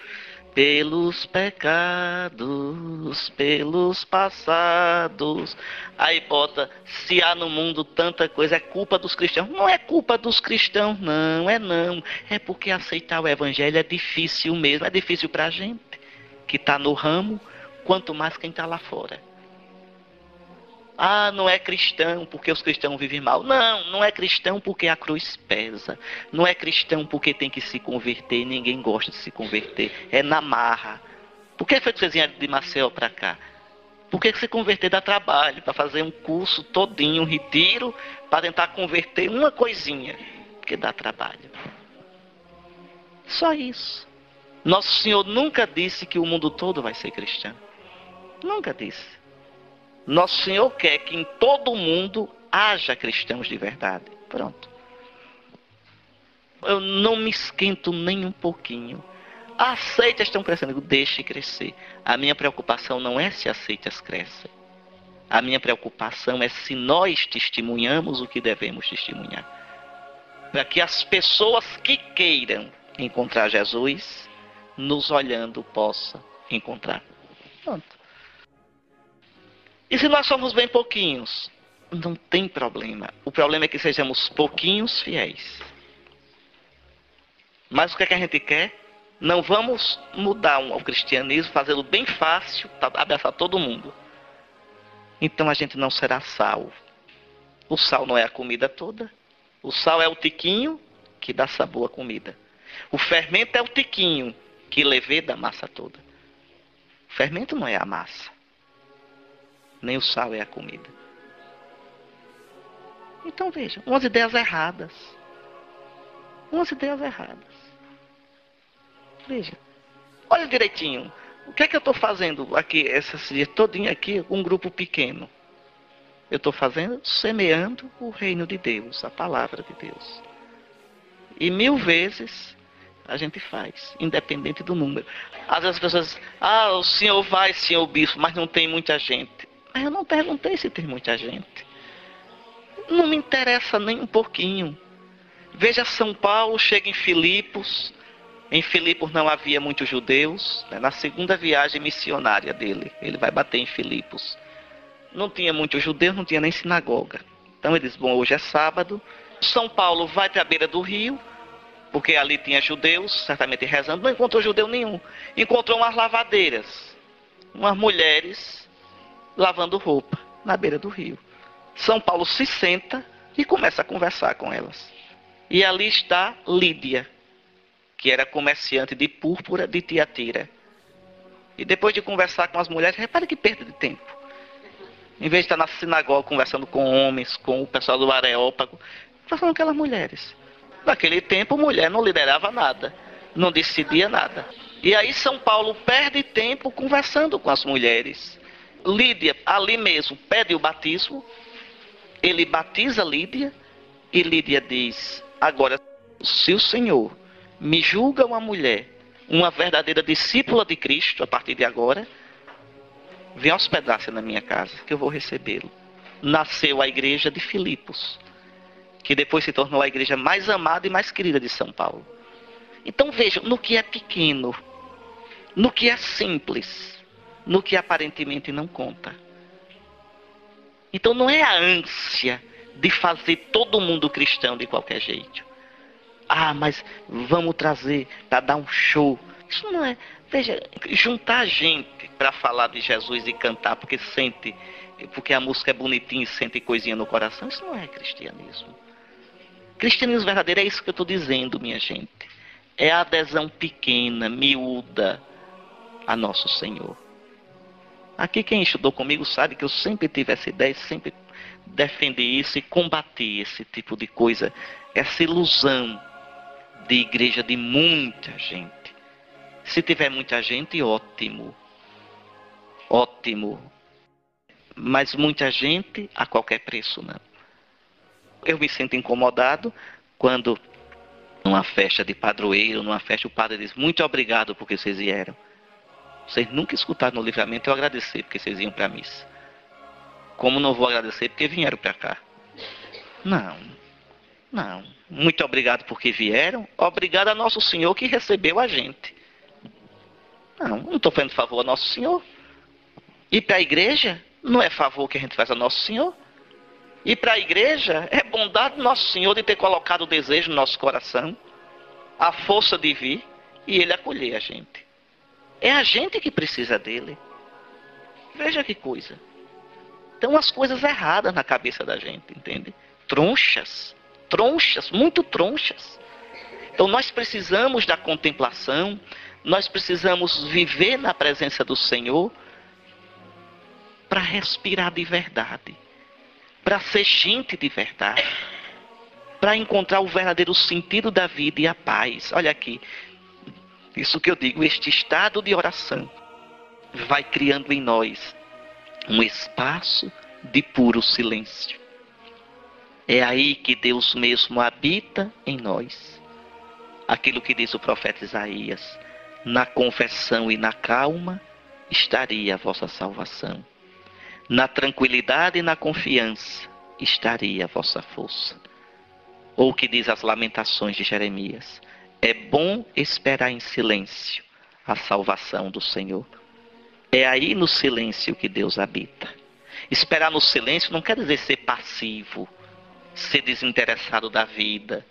pelos pecados, pelos passados. Aí bota, se há no mundo tanta coisa, é culpa dos cristãos. Não é culpa dos cristãos, não, é não. É porque aceitar o evangelho é difícil mesmo. É difícil para a gente que está no ramo, quanto mais quem está lá fora. Ah, não é cristão porque os cristãos vivem mal. Não, não é cristão porque a cruz pesa. Não é cristão porque tem que se converter. Ninguém gosta de se converter. É na marra. Por que foi que você de Marcel para cá? Por que se converter dá trabalho para fazer um curso todinho, um retiro, para tentar converter uma coisinha? Porque dá trabalho. Só isso. Nosso Senhor nunca disse que o mundo todo vai ser cristão. Nunca disse. Nosso Senhor quer que em todo mundo haja cristãos de verdade. Pronto. Eu não me esquento nem um pouquinho. As seitas estão crescendo. Deixe crescer. A minha preocupação não é se as seitas crescem. A minha preocupação é se nós testemunhamos o que devemos testemunhar. Para que as pessoas que queiram encontrar Jesus, nos olhando, possam encontrar. Pronto. E se nós somos bem pouquinhos? Não tem problema. O problema é que sejamos pouquinhos fiéis. Mas o que, é que a gente quer? Não vamos mudar o cristianismo, fazê-lo bem fácil, abraçar todo mundo. Então a gente não será salvo. O sal não é a comida toda. O sal é o tiquinho que dá sabor à comida. O fermento é o tiquinho que leveda a massa toda. O fermento não é a massa. Nem o sal é a comida. Então veja, umas ideias erradas. Umas ideias erradas. Veja. Olha direitinho. O que é que eu estou fazendo aqui, esse dia todinho aqui, um grupo pequeno? Eu estou fazendo semeando o reino de Deus, a palavra de Deus. E mil vezes a gente faz, independente do número. Às vezes as pessoas, ah, o senhor vai, senhor bispo, mas não tem muita gente. Mas eu não perguntei se tem muita gente. Não me interessa nem um pouquinho. Veja São Paulo, chega em Filipos. Em Filipos não havia muitos judeus. Né? Na segunda viagem missionária dele, ele vai bater em Filipos. Não tinha muitos judeus, não tinha nem sinagoga. Então ele diz: Bom, hoje é sábado. São Paulo vai para a beira do rio, porque ali tinha judeus, certamente rezando. Não encontrou judeu nenhum. Encontrou umas lavadeiras, umas mulheres lavando roupa na beira do rio. São Paulo se senta e começa a conversar com elas. E ali está Lídia, que era comerciante de púrpura de Tiatira. E depois de conversar com as mulheres, repare que perda de tempo. Em vez de estar na sinagoga conversando com homens, com o pessoal do Areópago, conversando com aquelas mulheres. Naquele tempo, mulher não liderava nada, não decidia nada. E aí São Paulo perde tempo conversando com as mulheres. Lídia, ali mesmo, pede o batismo ele batiza Lídia e Lídia diz: Agora, se o Senhor me julga uma mulher, uma verdadeira discípula de Cristo a partir de agora, vem hospedar-se na minha casa, que eu vou recebê-lo. Nasceu a igreja de Filipos, que depois se tornou a igreja mais amada e mais querida de São Paulo. Então vejam, no que é pequeno, no que é simples, no que aparentemente não conta. Então não é a ânsia de fazer todo mundo cristão de qualquer jeito. Ah, mas vamos trazer para dar um show. Isso não é. Veja, juntar gente para falar de Jesus e cantar porque sente, porque a música é bonitinha e sente coisinha no coração, isso não é cristianismo. Cristianismo verdadeiro é isso que eu estou dizendo, minha gente. É a adesão pequena, miúda a nosso Senhor. Aqui quem estudou comigo sabe que eu sempre tive essa ideia, sempre defendi isso e combati esse tipo de coisa, essa ilusão de igreja de muita gente. Se tiver muita gente, ótimo. Ótimo. Mas muita gente a qualquer preço não. Eu me sinto incomodado quando numa festa de padroeiro, numa festa o padre diz: "Muito obrigado porque vocês vieram". Vocês nunca escutaram no livramento eu agradecer porque vocês iam para a missa. Como não vou agradecer porque vieram para cá? Não. Não. Muito obrigado porque vieram. Obrigado a Nosso Senhor que recebeu a gente. Não, não estou fazendo favor a Nosso Senhor. Ir para a igreja não é favor que a gente faz a Nosso Senhor. Ir para a igreja é bondade do Nosso Senhor de ter colocado o desejo no nosso coração, a força de vir e Ele acolher a gente. É a gente que precisa dele. Veja que coisa. Então as coisas erradas na cabeça da gente, entende? Tronchas, tronchas, muito tronchas. Então nós precisamos da contemplação, nós precisamos viver na presença do Senhor para respirar de verdade, para ser gente de verdade, para encontrar o verdadeiro sentido da vida e a paz. Olha aqui, isso que eu digo, este estado de oração vai criando em nós um espaço de puro silêncio. É aí que Deus mesmo habita em nós. Aquilo que diz o profeta Isaías: na confessão e na calma estaria a vossa salvação. Na tranquilidade e na confiança estaria a vossa força. Ou o que diz as lamentações de Jeremias: é bom esperar em silêncio a salvação do Senhor. É aí no silêncio que Deus habita. Esperar no silêncio não quer dizer ser passivo, ser desinteressado da vida.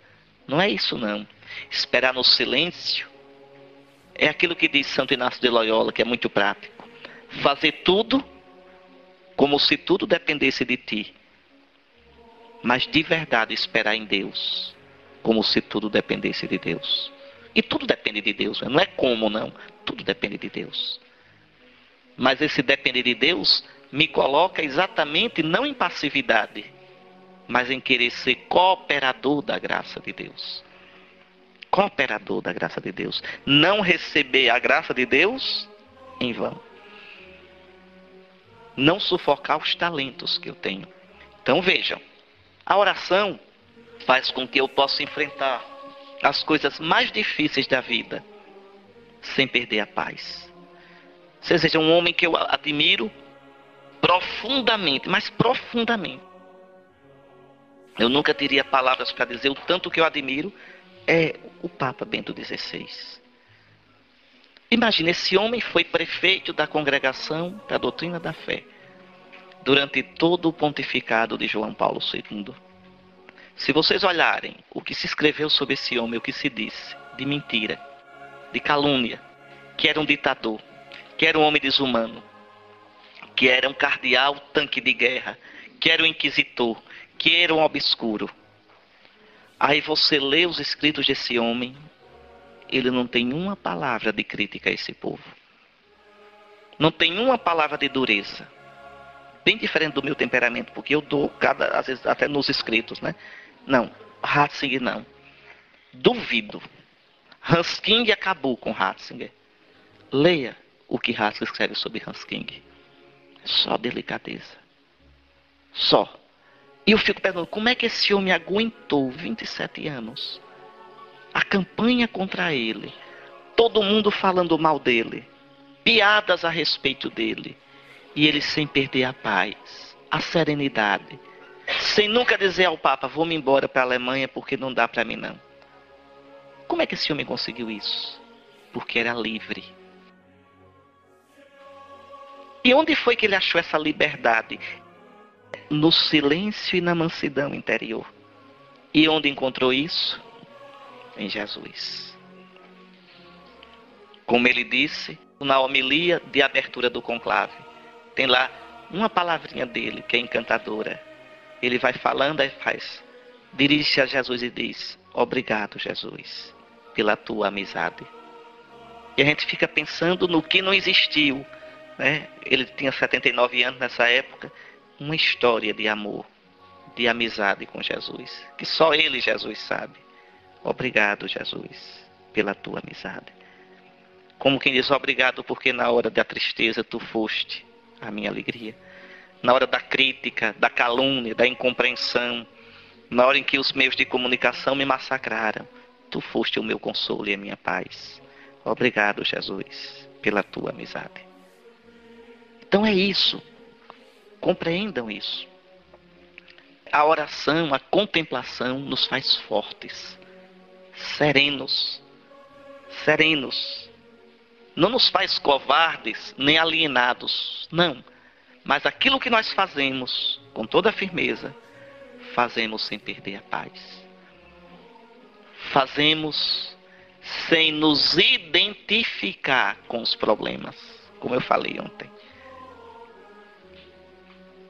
Não é isso não. Esperar no silêncio é aquilo que diz Santo Inácio de Loyola, que é muito prático. Fazer tudo como se tudo dependesse de ti. mas de verdade esperar em Deus, como se tudo dependesse de Deus. E tudo depende de Deus, não é como não, tudo depende de Deus. Mas esse depender de Deus me coloca exatamente não em passividade, mas em querer ser cooperador da graça de Deus. Cooperador da graça de Deus. Não receber a graça de Deus em vão. Não sufocar os talentos que eu tenho. Então vejam, a oração faz com que eu possa enfrentar as coisas mais difíceis da vida sem perder a paz. Você seja um homem que eu admiro profundamente, mas profundamente. Eu nunca teria palavras para dizer o tanto que eu admiro é o Papa Bento XVI. Imagine, esse homem foi prefeito da congregação da doutrina da fé durante todo o pontificado de João Paulo II. Se vocês olharem o que se escreveu sobre esse homem, o que se disse de mentira, de calúnia, que era um ditador, que era um homem desumano, que era um cardeal tanque de guerra, que era um inquisitor, que era um obscuro. Aí você lê os escritos desse homem, ele não tem uma palavra de crítica a esse povo. Não tem uma palavra de dureza. Bem diferente do meu temperamento, porque eu dou cada, às vezes até nos escritos, né? Não, Ratzinger não. Duvido. Hansking acabou com Ratzinger. Leia o que Ratzinger escreve sobre Hansking. É só delicadeza. Só. E eu fico perguntando, como é que esse homem aguentou 27 anos? A campanha contra ele. Todo mundo falando mal dele. Piadas a respeito dele. E ele sem perder a paz, a serenidade sem nunca dizer ao Papa, vou-me embora para a Alemanha porque não dá para mim não. Como é que esse homem conseguiu isso? Porque era livre. E onde foi que ele achou essa liberdade? No silêncio e na mansidão interior. E onde encontrou isso? Em Jesus. Como ele disse na homilia de abertura do conclave, tem lá uma palavrinha dele que é encantadora ele vai falando e faz. Dirige-se a Jesus e diz: Obrigado, Jesus, pela tua amizade. E a gente fica pensando no que não existiu. Né? Ele tinha 79 anos nessa época. Uma história de amor, de amizade com Jesus, que só ele, Jesus, sabe. Obrigado, Jesus, pela tua amizade. Como quem diz obrigado porque na hora da tristeza tu foste a minha alegria na hora da crítica, da calúnia, da incompreensão, na hora em que os meios de comunicação me massacraram. Tu foste o meu consolo e a minha paz. Obrigado, Jesus, pela tua amizade. Então é isso. Compreendam isso. A oração, a contemplação nos faz fortes, serenos, serenos. Não nos faz covardes nem alienados. Não mas aquilo que nós fazemos com toda firmeza, fazemos sem perder a paz. Fazemos sem nos identificar com os problemas, como eu falei ontem.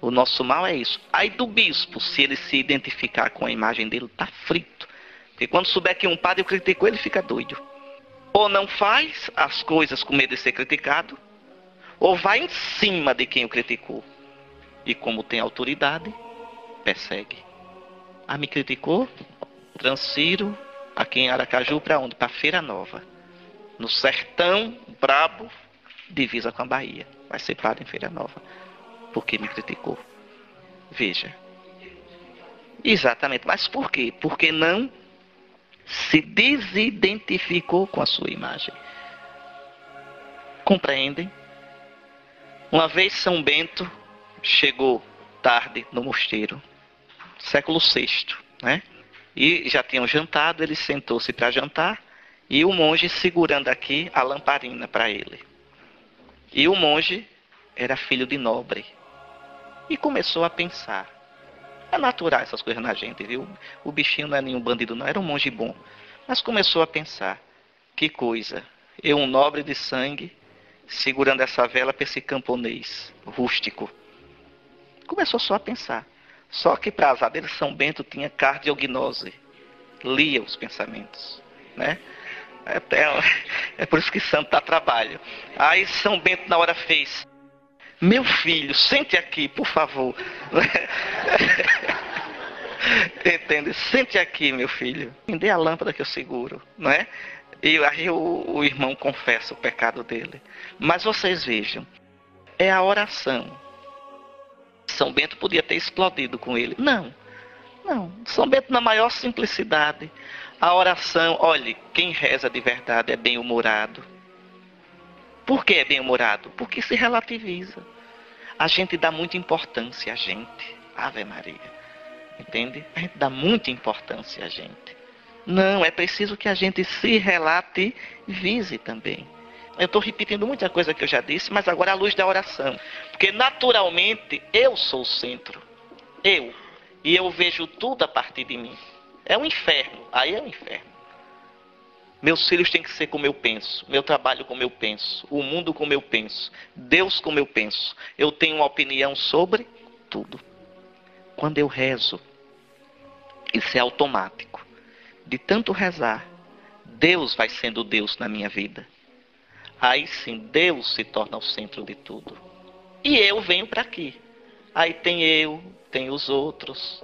O nosso mal é isso. Aí do bispo, se ele se identificar com a imagem dele, tá frito. Porque quando souber que um padre criticou, ele fica doido. Ou não faz as coisas com medo de ser criticado, ou vai em cima de quem o criticou. E como tem autoridade, persegue. Ah, me criticou? Transfiro aqui em Aracaju para onde? Para Feira Nova. No sertão brabo, divisa com a Bahia. Vai ser padre em Feira Nova. Porque me criticou. Veja. Exatamente. Mas por quê? Porque não se desidentificou com a sua imagem. Compreendem? Uma vez São Bento chegou tarde no mosteiro, século VI, né? E já tinham jantado, ele sentou-se para jantar e o monge segurando aqui a lamparina para ele. E o monge era filho de nobre e começou a pensar. É natural essas coisas na gente, viu? O bichinho não é nenhum bandido, não, era um monge bom. Mas começou a pensar: que coisa, eu, um nobre de sangue, segurando essa vela para esse camponês rústico. Começou só a pensar. Só que para azar dele, São Bento tinha cardiognose. Lia os pensamentos. Né? É, é, *laughs* é por isso que santo dá trabalho. Aí São Bento na hora fez. Meu filho, sente aqui, por favor. *laughs* Entende? Sente aqui, meu filho. Me dê a lâmpada que eu seguro, não é? E aí o, o irmão confessa o pecado dele. Mas vocês vejam, é a oração. São Bento podia ter explodido com ele. Não, não. São Bento na maior simplicidade. A oração, olhe, quem reza de verdade é bem-humorado. Por que é bem-humorado? Porque se relativiza. A gente dá muita importância a gente. Ave Maria. Entende? A gente dá muita importância a gente. Não, é preciso que a gente se relativize também. Eu estou repetindo muita coisa que eu já disse, mas agora à luz da oração. Porque naturalmente eu sou o centro. Eu. E eu vejo tudo a partir de mim. É um inferno. Aí é um inferno. Meus filhos têm que ser como eu penso. Meu trabalho como eu penso. O mundo como eu penso. Deus como eu penso. Eu tenho uma opinião sobre tudo. Quando eu rezo, isso é automático. De tanto rezar, Deus vai sendo Deus na minha vida. Aí sim, Deus se torna o centro de tudo. E eu venho para aqui. Aí tem eu, tem os outros.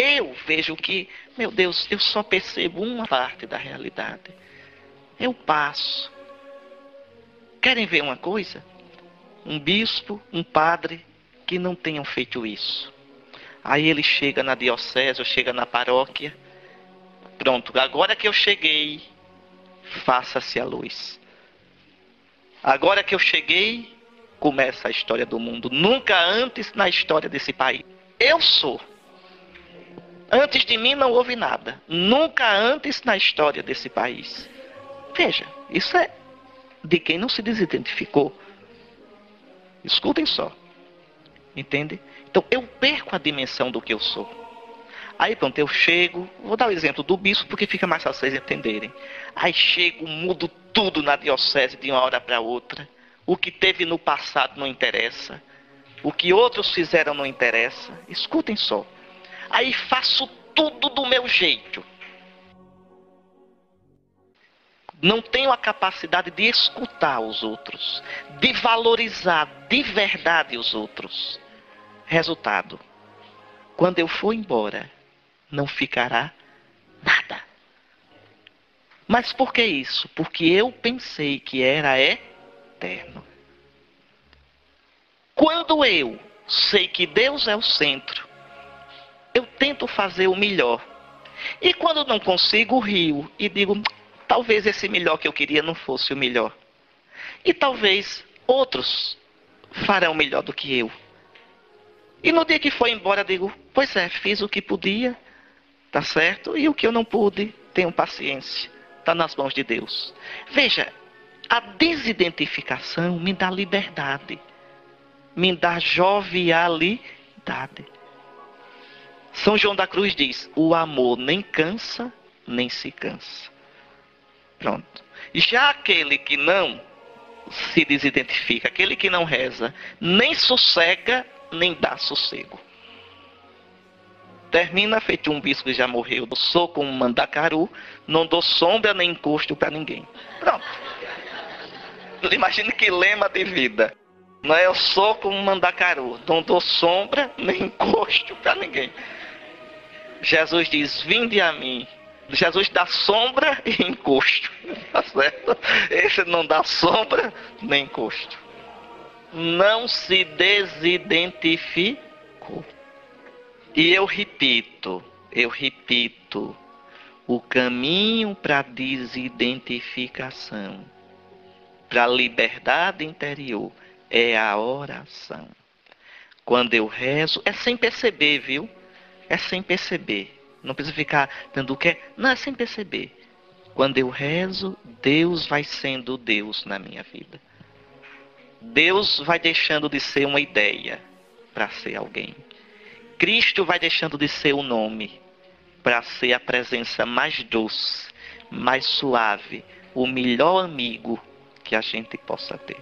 Eu vejo que, meu Deus, eu só percebo uma parte da realidade. Eu passo. Querem ver uma coisa? Um bispo, um padre que não tenham feito isso. Aí ele chega na diocese chega na paróquia. Pronto, agora que eu cheguei, faça-se a luz. Agora que eu cheguei, começa a história do mundo. Nunca antes na história desse país. Eu sou. Antes de mim não houve nada. Nunca antes na história desse país. Veja, isso é de quem não se desidentificou. Escutem só. Entende? Então eu perco a dimensão do que eu sou. Aí pronto, eu chego, vou dar o exemplo do bispo porque fica mais fácil vocês entenderem. Aí chego, mudo tudo na diocese de uma hora para outra. O que teve no passado não interessa. O que outros fizeram não interessa. Escutem só. Aí faço tudo do meu jeito. Não tenho a capacidade de escutar os outros, de valorizar de verdade os outros. Resultado: quando eu for embora, não ficará nada. Mas por que isso? Porque eu pensei que era eterno. Quando eu sei que Deus é o centro, eu tento fazer o melhor. E quando não consigo, rio e digo: talvez esse melhor que eu queria não fosse o melhor. E talvez outros farão melhor do que eu. E no dia que foi embora, digo: pois é, fiz o que podia Tá certo? E o que eu não pude, tenho paciência. Está nas mãos de Deus. Veja, a desidentificação me dá liberdade. Me dá jovialidade. São João da Cruz diz: o amor nem cansa, nem se cansa. Pronto. Já aquele que não se desidentifica, aquele que não reza, nem sossega, nem dá sossego. Termina feito um bispo que já morreu, eu sou como um mandacaru, não dou sombra nem encosto para ninguém. Pronto. Imagine que lema de vida. Não é eu sou como um mandacaru, não dou sombra nem encosto para ninguém. Jesus diz: Vinde a mim. Jesus dá sombra e encosto. *laughs* Tá certo? Esse não dá sombra nem encosto. Não se desidentificou. E eu repito, eu repito, o caminho para desidentificação, para liberdade interior, é a oração. Quando eu rezo, é sem perceber, viu? É sem perceber. Não precisa ficar dando o que. Não, é sem perceber. Quando eu rezo, Deus vai sendo Deus na minha vida. Deus vai deixando de ser uma ideia para ser alguém. Cristo vai deixando de ser o nome para ser a presença mais doce, mais suave, o melhor amigo que a gente possa ter.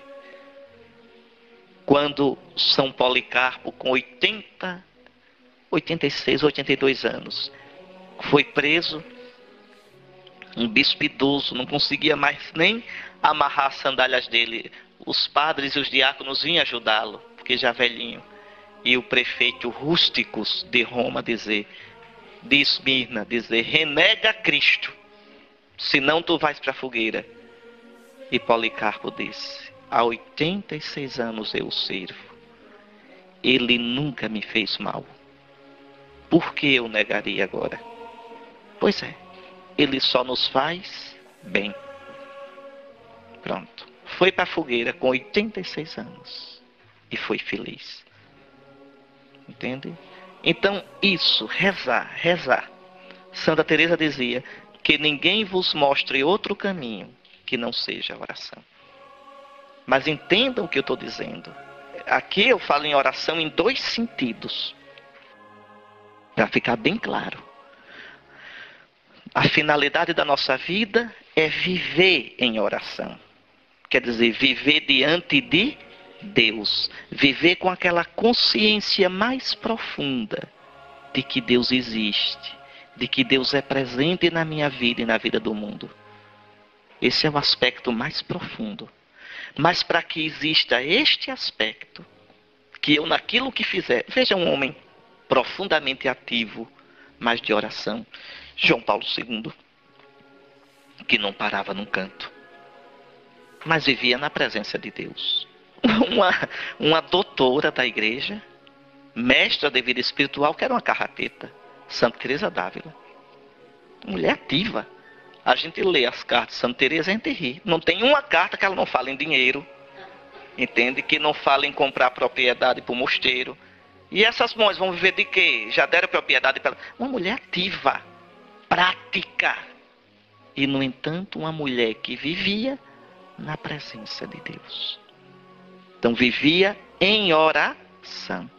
Quando São Policarpo, com 80 86, 82 anos. Foi preso, um bispo idoso, não conseguia mais nem amarrar as sandálias dele. Os padres e os diáconos vinham ajudá-lo, porque já velhinho. E o prefeito Rústicos de Roma dizer, de Esmirna, dizer, renega Cristo, senão tu vais para a fogueira. E Policarpo disse, há 86 anos eu sirvo. Ele nunca me fez mal. Por que eu negaria agora? Pois é, ele só nos faz bem. Pronto. Foi para a fogueira com 86 anos e foi feliz. Entende? Então, isso, rezar, rezar. Santa Teresa dizia que ninguém vos mostre outro caminho que não seja a oração. Mas entendam o que eu estou dizendo. Aqui eu falo em oração em dois sentidos. Para ficar bem claro. A finalidade da nossa vida é viver em oração. Quer dizer, viver diante de Deus. Viver com aquela consciência mais profunda de que Deus existe. De que Deus é presente na minha vida e na vida do mundo. Esse é o aspecto mais profundo. Mas para que exista este aspecto, que eu naquilo que fizer, veja um homem profundamente ativo, mas de oração, João Paulo II, que não parava num canto, mas vivia na presença de Deus. *laughs* Uma, uma doutora da igreja, mestra de vida espiritual, que era uma carrapeta, Santa Teresa d'Ávila. Mulher ativa, a gente lê as cartas de Santa Teresa e a gente ri. Não tem uma carta que ela não fala em dinheiro. Entende? Que não fala em comprar propriedade para o mosteiro. E essas mães vão viver de quê? Já deram propriedade para. Uma mulher ativa, prática. E, no entanto, uma mulher que vivia na presença de Deus. Então, vivia em oração.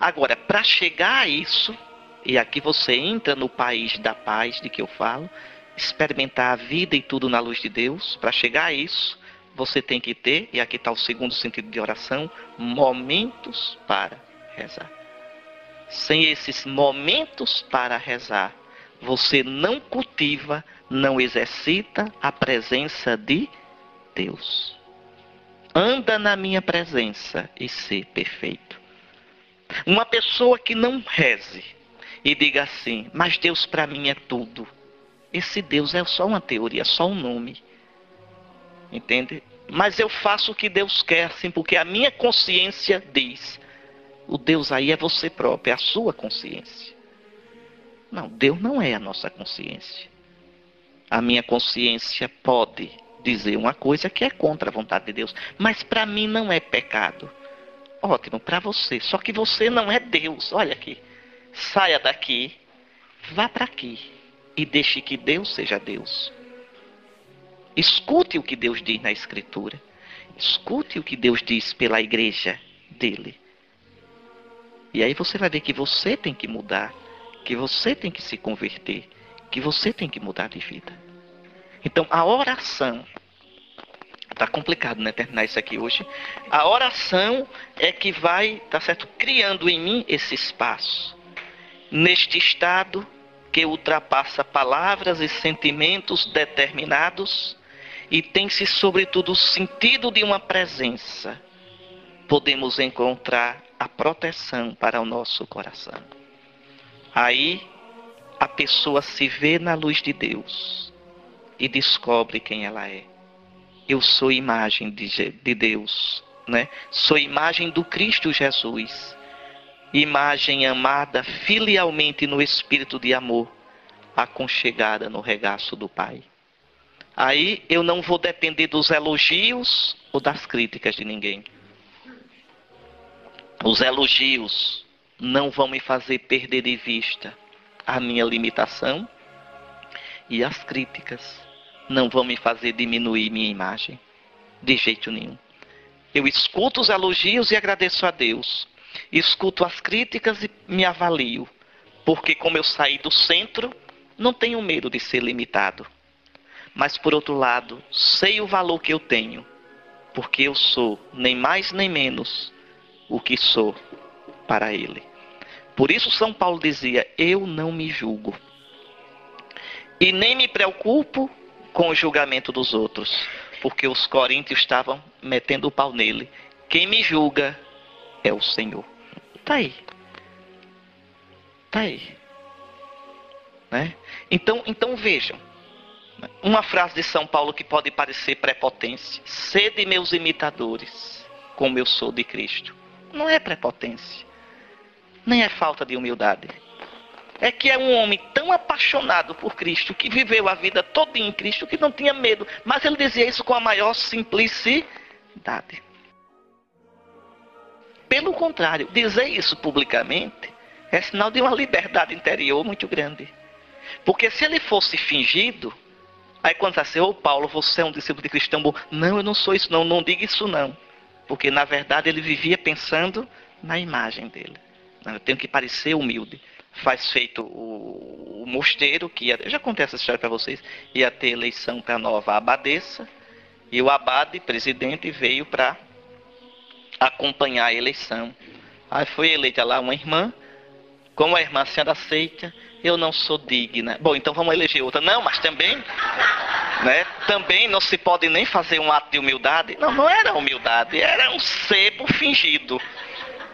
Agora, para chegar a isso, e aqui você entra no país da paz de que eu falo, experimentar a vida e tudo na luz de Deus, para chegar a isso, você tem que ter, e aqui está o segundo sentido de oração, momentos para rezar. Sem esses momentos para rezar, você não cultiva, não exercita a presença de Deus. Anda na minha presença e ser perfeito. Uma pessoa que não reze e diga assim, mas Deus para mim é tudo. Esse Deus é só uma teoria, só um nome. Entende? Mas eu faço o que Deus quer, assim, porque a minha consciência diz. O Deus aí é você próprio, é a sua consciência. Não, Deus não é a nossa consciência. A minha consciência pode dizer uma coisa que é contra a vontade de Deus, mas para mim não é pecado. Ótimo, para você. Só que você não é Deus. Olha aqui. Saia daqui, vá para aqui e deixe que Deus seja Deus. Escute o que Deus diz na Escritura. Escute o que Deus diz pela igreja dele. E aí você vai ver que você tem que mudar, que você tem que se converter, que você tem que mudar de vida. Então a oração Tá complicado, né, terminar isso aqui hoje. A oração é que vai, tá certo, criando em mim esse espaço. Neste estado que ultrapassa palavras e sentimentos determinados e tem-se, sobretudo, o sentido de uma presença, podemos encontrar a proteção para o nosso coração. Aí a pessoa se vê na luz de Deus e descobre quem ela é. Eu sou imagem de, de Deus, né? Sou imagem do Cristo Jesus imagem amada filialmente no espírito de amor, aconchegada no regaço do Pai. Aí eu não vou depender dos elogios ou das críticas de ninguém. Os elogios não vão me fazer perder de vista a minha limitação e as críticas não vão me fazer diminuir minha imagem de jeito nenhum. Eu escuto os elogios e agradeço a Deus escuto as críticas e me avalio, porque como eu saí do centro, não tenho medo de ser limitado. Mas por outro lado, sei o valor que eu tenho, porque eu sou nem mais nem menos o que sou para ele. Por isso São Paulo dizia: Eu não me julgo. E nem me preocupo com o julgamento dos outros, porque os coríntios estavam metendo o pau nele. Quem me julga é o Senhor. Tá aí. Tá aí. Né? Então, então vejam. Uma frase de São Paulo que pode parecer prepotência. Sede meus imitadores, como eu sou de Cristo. Não é prepotência. Nem é falta de humildade. É que é um homem tão apaixonado por Cristo, que viveu a vida toda em Cristo, que não tinha medo. Mas ele dizia isso com a maior simplicidade. Pelo contrário, dizer isso publicamente é sinal de uma liberdade interior muito grande. Porque se ele fosse fingido, aí quando está assim, ô Paulo, você é um discípulo de cristão bom. Não, eu não sou isso, não, não diga isso não. Porque na verdade ele vivia pensando na imagem dele. Eu tenho que parecer humilde. Faz feito o, o mosteiro, que ia, eu já contei essa história para vocês, ia ter eleição para a nova abadesa, e o abade, presidente, veio para acompanhar a eleição. Aí foi eleita lá uma irmã, como a irmã sendo aceita, eu não sou digna. Bom, então vamos eleger outra. Não, mas também, né? Também não se pode nem fazer um ato de humildade. Não, não era humildade, era um sebo fingido.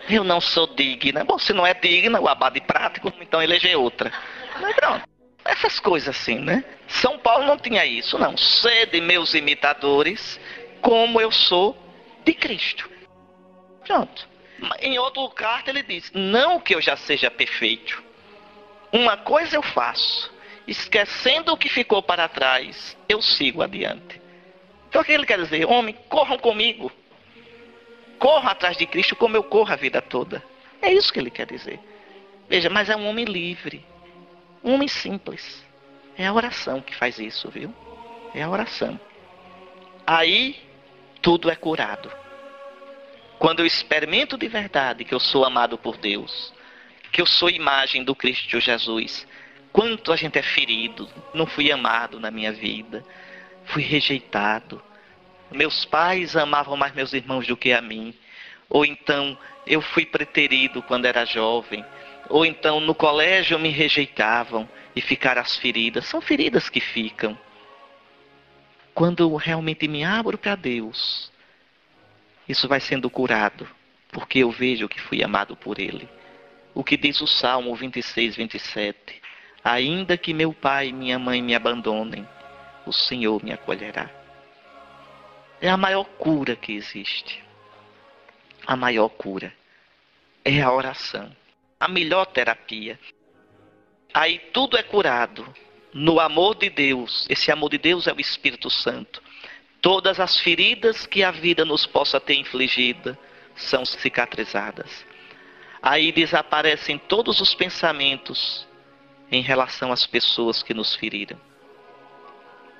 Eu não sou digna. Bom, se não é digna, o abade prático, então eleger outra. Mas pronto. Essas coisas assim, né? São Paulo não tinha isso, não. Sede meus imitadores, como eu sou de Cristo. Pronto. Em outro carta ele diz: Não que eu já seja perfeito. Uma coisa eu faço, esquecendo o que ficou para trás, eu sigo adiante. Então o que ele quer dizer? Homem, corram comigo. Corram atrás de Cristo como eu corro a vida toda. É isso que ele quer dizer. Veja, mas é um homem livre. Um homem simples. É a oração que faz isso, viu? É a oração. Aí tudo é curado. Quando eu experimento de verdade que eu sou amado por Deus, que eu sou imagem do Cristo Jesus, quanto a gente é ferido, não fui amado na minha vida, fui rejeitado. Meus pais amavam mais meus irmãos do que a mim. Ou então eu fui preterido quando era jovem. Ou então no colégio me rejeitavam e ficaram as feridas. São feridas que ficam. Quando eu realmente me abro para Deus, isso vai sendo curado, porque eu vejo que fui amado por Ele. O que diz o Salmo 26, 27. Ainda que meu pai e minha mãe me abandonem, o Senhor me acolherá. É a maior cura que existe. A maior cura é a oração. A melhor terapia. Aí tudo é curado no amor de Deus. Esse amor de Deus é o Espírito Santo. Todas as feridas que a vida nos possa ter infligida são cicatrizadas. Aí desaparecem todos os pensamentos em relação às pessoas que nos feriram.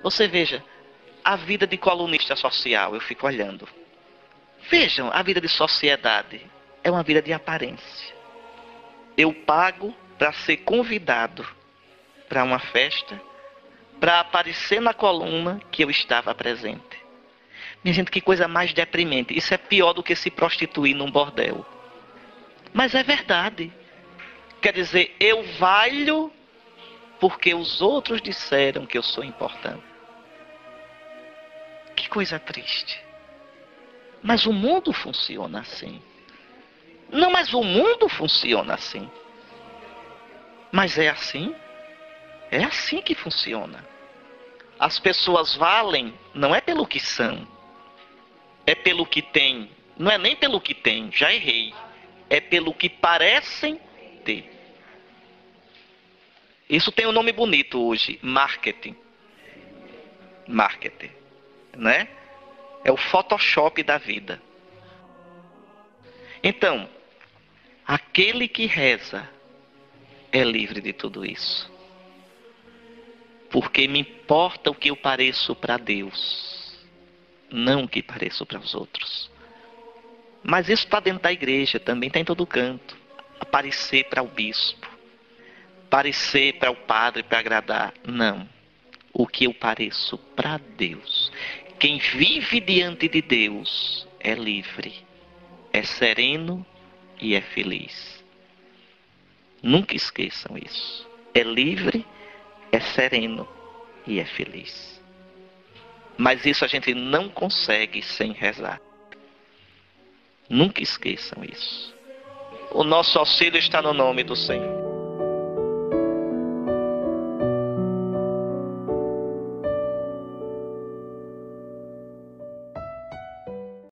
Você veja, a vida de colunista social, eu fico olhando. Vejam, a vida de sociedade é uma vida de aparência. Eu pago para ser convidado para uma festa para aparecer na coluna que eu estava presente. Minha gente, que coisa mais deprimente. Isso é pior do que se prostituir num bordel. Mas é verdade. Quer dizer, eu valho porque os outros disseram que eu sou importante. Que coisa triste. Mas o mundo funciona assim. Não, mas o mundo funciona assim. Mas é assim? É assim que funciona. As pessoas valem não é pelo que são, é pelo que têm. Não é nem pelo que têm, já errei. É pelo que parecem ter. Isso tem um nome bonito hoje, marketing. Marketing, né? É o Photoshop da vida. Então, aquele que reza é livre de tudo isso porque me importa o que eu pareço para Deus, não o que pareço para os outros. Mas isso está dentro da igreja, também está em todo canto. Aparecer para o bispo, parecer para o padre para agradar, não. O que eu pareço para Deus. Quem vive diante de Deus é livre, é sereno e é feliz. Nunca esqueçam isso. É livre, é sereno e é feliz. Mas isso a gente não consegue sem rezar. Nunca esqueçam isso. O nosso auxílio está no nome do Senhor.